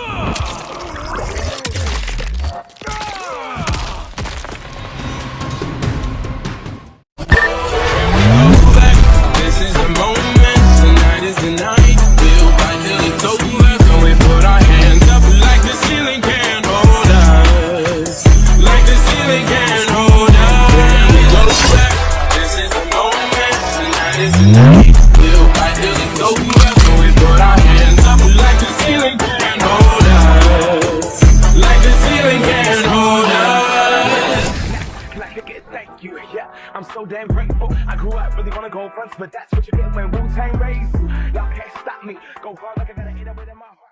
Ha! I'm so damn grateful. I grew up really the gold fronts, but that's what you get when Wu Tang raised. Y'all can't stop me. Go hard like I gotta hit it with my heart.